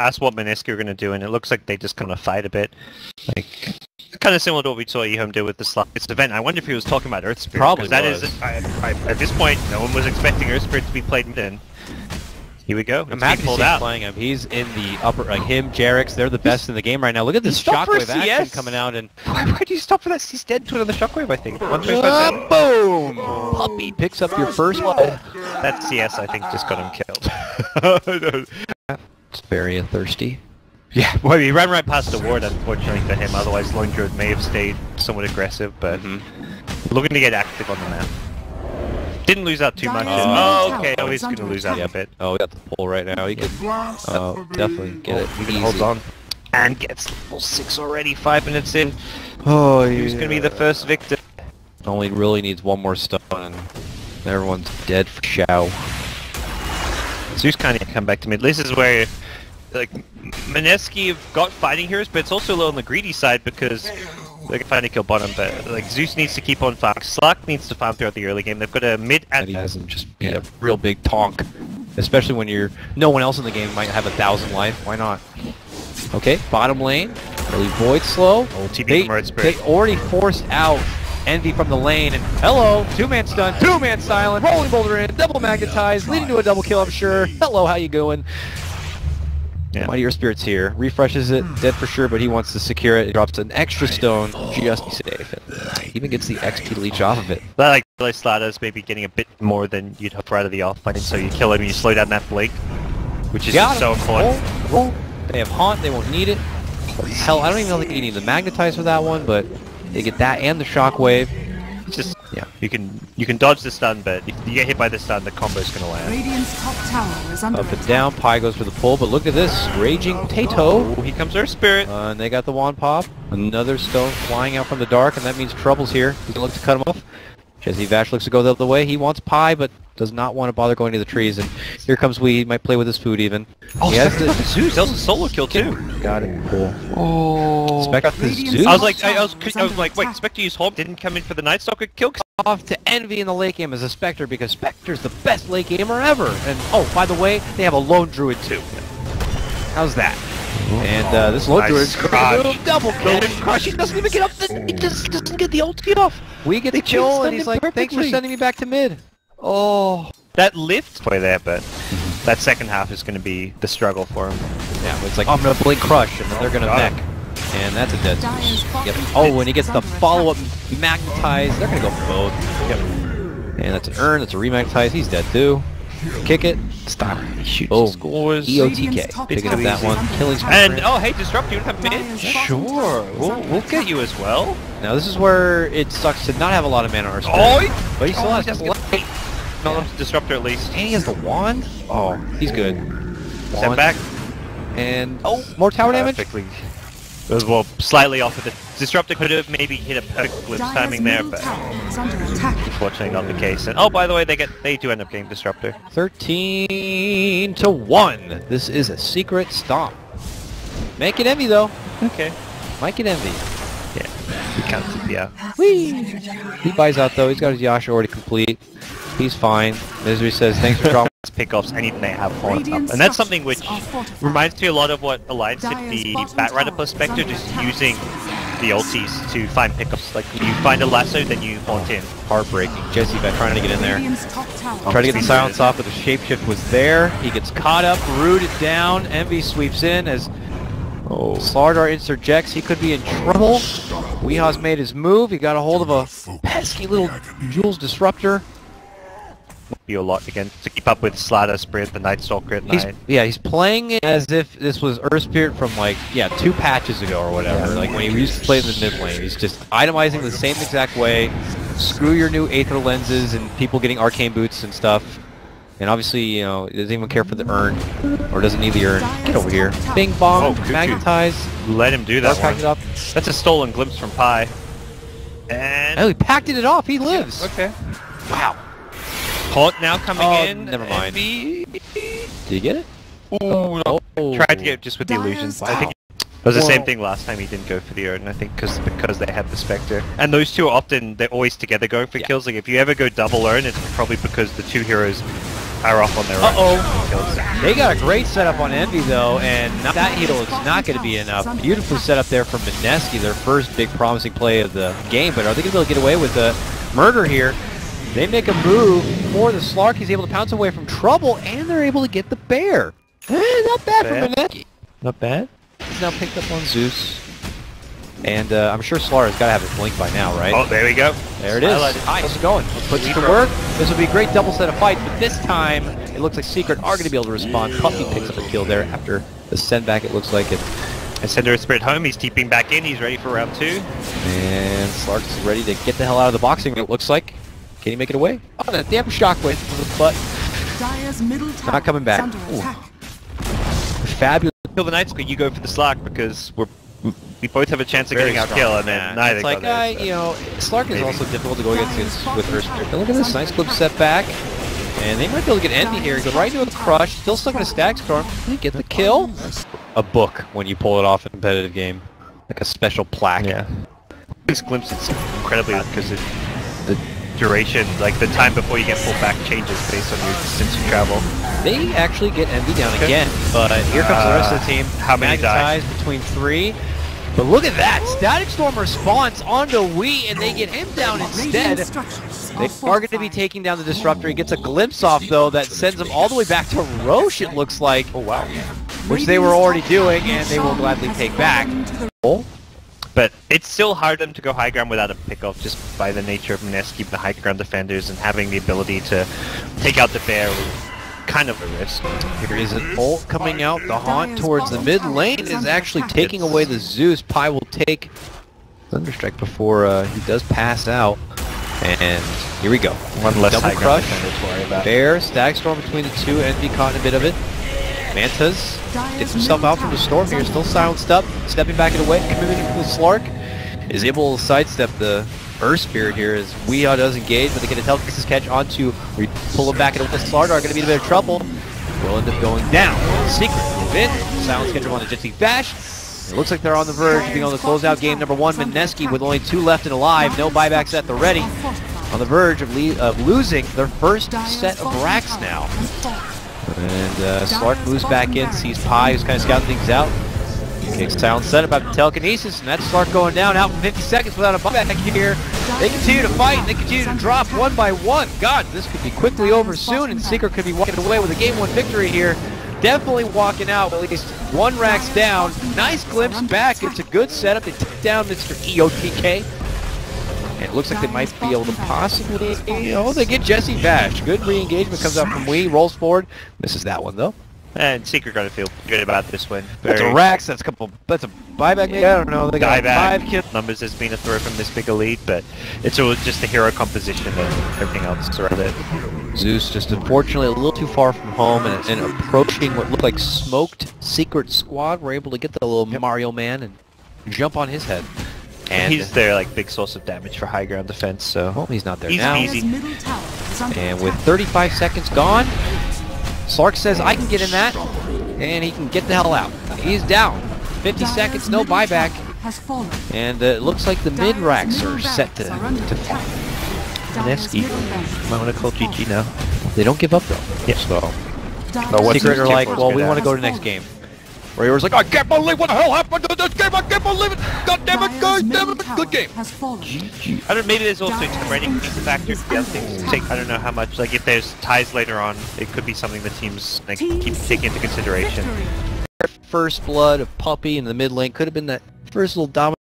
asked what Mineski were going to do, and it looks like they just kind of fight a bit. Like, kind of similar to what we saw Ehome do with the Slice event. I wonder if he was talking about Earth Spirit. Probably that was. is- I, I, at this point, no one was expecting Earth Spirit to be played in. Here we go. I'm It's happy to pulled see him out. playing him. He's in the upper, like him, Jerax, they're the best in the game right now. Look at this He stopped for a shockwave action CS. coming out and Why, why do you stop for that? He's dead to another shockwave, I think. 125 Ah, boom! Puppey picks up your first one. That CS, I think, just got him killed. It's very thirsty. yeah, well, he ran right past the ward, unfortunately for him. Otherwise, Lone Druid may have stayed somewhat aggressive, but looking to get active on the map. Didn't lose out too much. Dire's oh, okay. tower Oh, he's going to lose out a attack. bit. Oh, we got the pull right now. He can uh, definitely get it. He can hold on. And gets level 6 already, 5 minutes in. Oh, Who's going to be the first victim? Only really needs one more stun and everyone's dead for show. Zeus kind of come back to mid. This is where, like, Mineski have got fighting heroes, but it's also a little on the greedy side because they can finally kill bottom. But like Zeus needs to keep on farming. Slark needs to farm throughout the early game. They've got a mid And he has him just be a real big tonk. Especially when you're no one else in the game might have a thousand life. Why not? Okay, bottom lane. Really void slow. Oh, they, from Red Spirit. they already forced out Envy from the lane, and hello, two-man stun, two-man silent, rolling boulder in, double magnetized, leading to a double kill, I'm sure. Hello, how you going? Yeah. Mightier Spirit's here. Refreshes it, dead for sure, but he wants to secure it. Drops an extra stone just to be safe. And even gets the XP leech off of it. But like Billy Slaughter's maybe getting a bit more than you'd hope right out of the off lane, so you kill him and you slow down that blink, which is so important. Oh, oh. They have Haunt, they won't need it. Hell, I don't even think you need the Magnetize for that one, but they get that and the Shockwave. It's just Yeah. you can you can dodge the stun, but if you get hit by the stun, the combo's gonna land. Radiant's top tower is under Up and attack. down, Pi goes for the pull, but look at this. Raging Tato. Oh, here comes our spirit. Uh, and they got the wand pop. Another stone flying out from the dark, and that means trouble's here. He's gonna look to cut him off. Jessievash looks to go the other way. He wants pie, but does not want to bother going to the trees. And here comes we. He might play with his food even. Oh, he has the the Zeus. That was a solo kill too. got it. Cool. Oh, Spectre the Zeus I was like, I, I was, I was like, wait, attack. Spectre used Home didn't come in for the Night Stalker kill. off to Envy in the late game as a Spectre because Spectre's the best late gamer ever. And oh, by the way, they have a lone druid too. How's that? And uh, this lone Nice druid's crush. Boom, double kill. Crush. He doesn't even get up. The, he just doesn't get the ulti off. We get the kill, and he's him like, "Thanks for sending me back to mid." Oh, That lift play there, but that second half is going to be the struggle for him. yeah. It's like I'm gonna blink crush, and then they're gonna got mech. And that's a dead Dire's Zeus. bottom Yep. Oh, when he gets the follow-up magnetize, they're gonna go for both. Yep. And that's an earn. That's a remagnetize. He's dead too. Kick it. Stop. He shoots. Oh, Scores. EOTK. Radiant's Picking up tower that is one. Killing attack. And oh, hey, disrupt you don't have mid. Sure, we'll, we'll get you as well. Now this is where it sucks to not have a lot of mana on our spirit. Oh, but he still oh, has he doesn't play. No, no, disruptor at least. And he has the wand. Oh, he's good. Step back. And oh, more tower damage. Perfectly. As well, slightly off of the disruptor could have maybe hit a perfect glimpse Dire's timing there, but tower is under attack. unfortunately not the case. And oh, by the way, they get they do end up getting disruptor. Thirteen to one. This is a secret stomp. Make it envy though. Okay. Might get envy. Yeah. We can't. Yeah. Whee! He buys out though. He's got his Yasha already complete. He's fine. Misery says, "Thanks for dropping." Pickoffs, anything they have on up. Radiant And that's something which structures are fortified. reminds me a lot of what Alliance did Dire's the bottom Bat Rider tower plus is Spectre, just using the ultis to find pickups. Like you find a lasso, then you haunt in. Heartbreaking. Jesse by trying to get in there. Radiant's top tower Try to get the silence off, but the shapeshift was there. He gets caught up, rooted down. Envy sweeps in as oh, Slardar interjects. He could be in trouble. w33haa's made his move. He got a hold of a pesky little Jules disruptor. Be a lot again to keep up with Slardar, Spirit, the Night Stalker at He's night. yeah, he's playing it as if this was Earth Spirit from like yeah two patches ago or whatever. Like when he used to play in the mid lane. He's just itemizing the same exact way. Screw your new Aether lenses and people getting arcane boots and stuff. And obviously, you know, he doesn't even care for the urn or doesn't need the urn. Get over here. Bing bong, Oh, magnetize. Let him do that packed it one. up. That's a stolen glimpse from Pi. And Oh, he packed it off. He lives. okay. Wow. Haunt now coming Oh, in. never mind. Envy. Did you get it? Ooh, no. Oh. Tried to get it just with the Dire's illusions. I think it was the same thing last time he didn't go for the Odin, I think, cause, because they had the Spectre. And those two are often, they're always together going for Yeah. kills. Like, if you ever go double Odin, it's probably because the two heroes are off on their Uh-oh. own. They got a great setup on Envy though, and not- that heal is not going to be enough. Beautifully set up there from Mineski, their first big promising play of the game, but are they going to be able to get away with the murder here? They make a move for the Slark. He's able to pounce away from trouble, and they're able to get the bear. Eh, not bad for Bad. Mineski. Not bad. He's now picked up on Zeus. And uh, I'm sure Slar has got to have his blink by now, right? Oh, there we go. There it is. Highlighted. Nice going. Puts it to work. This will be a great double set of fights, but this time it looks like Secret are going to be able to respond. Puppey picks up a kill there after the send back. It looks like it. And Cinder Spirit home. He's keeping back in. He's ready for round two. And Slark is ready to get the hell out of the boxing. It looks like. Can he make it away? Oh, that damn shockwave to the butt. Dire's middle tower Not coming back. is under Ooh. attack. Fabulous. Kill the Night Squid, you go for the Slark because we're we both have a chance of Very getting our strong. kill, and then Yeah, neither It's like, got uh, you know, Slark is Maybe. also difficult to go against this with Earth Spirit. But look at this, nice clip set back. And they might be able to get Envy here. Go right into a crush. Still stuck in a Static Storm. Can get the kill? A book when you pull it off in a competitive game. Like a special plaque. Yeah. This glimpse is incredibly because the duration, like the time before you get pulled back, changes based on your distance you travel. They actually get Envy down Okay. again. But here comes the rest of the Uh, team. how many die? Magnetized between three. But look at that! Static Storm response onto w33, and they get him down instead. They are going to be taking down the Disruptor. He gets a glimpse off, though, that sends him all the way back to Roche, it looks like. Oh, wow. Which they were already doing, and they will gladly take back. But it's still hard them to go high ground without a pickoff just by the nature of Ness keeping the high ground defenders and having the ability to take out the bear with kind of a risk. Here is an ult coming out. The Haunt towards the mid lane is actually taking away the Zeus. Pi will take Thunderstrike before uh, he does pass out. And here we go. One less Double high ground crush. defender to worry about. Bear, Static Storm between the two, and be caught in a bit of it. Mantas gets himself out from the storm here, still silenced up, stepping back and away, committing to the Slark. Is able to sidestep the Earth Spirit here as w33haa does engage, but they get a telekinesis catch onto, we pull him back and the Slark are going to be in a bit of trouble. Will end up going down. Secret move in, silence catcher on the Jessievash. It looks like they're on the verge of being able to close out game number one. Mineski with only two left and alive, no buybacks at the ready. On the verge of, of losing their first set of racks now. And uh, Slark moves back in, sees Pi, who's kind of scouting things out. Kicks down, set about the telekinesis, and that's Slark going down out in 50 seconds without a buyback here. They continue to fight, and they continue to drop one by one. God, this could be quickly over soon, and Seeker could be walking away with a game one victory here. Definitely walking out, at least one rack's down. Nice glimpse back. It's a good setup. to take down Mr. EOTK. And it looks like they might be able to possibly, oh, they get Jessievash. Good re-engagement comes out from w33, rolls forward. Misses that one, though. And Secret gonna feel good about this win. That's a Rax. That's a couple. That's a buyback. Maybe I don't know. They got dieback five kills. numbers has been a throw from this big a lead, but it's all just the hero composition and everything else around it. Zeus just unfortunately a little too far from home and, and approaching what looked like smoked secret squad. We're able to get the little Mario man and jump on his head. And he's their like big source of damage for high ground defense. So well, he's not there He's now. easy. Dire's middle tower is under And with 35 seconds gone, Slark says I can get in that, and he can get the hell out. He's down. 50 Dire's seconds, no buyback. Has fallen. And uh, it looks like the mid Dire's racks are set to, barracks are to attack. Mineski. might want to call GG now. They don't give up though. Yeah. So Dire's But what's Secret his are like, well, we want to go to next game. Warrior's like, I can't believe what the hell happened to this game. I can't believe it. God damn it, Dire's guys, middle damn it, good game. I don't. Maybe there's also some rating factor. The other things to take. I don't know how much. Like if there's ties later on, it could be something the teams like, keep taking into consideration. First blood of Puppey in the mid lane could have been that first little dominant.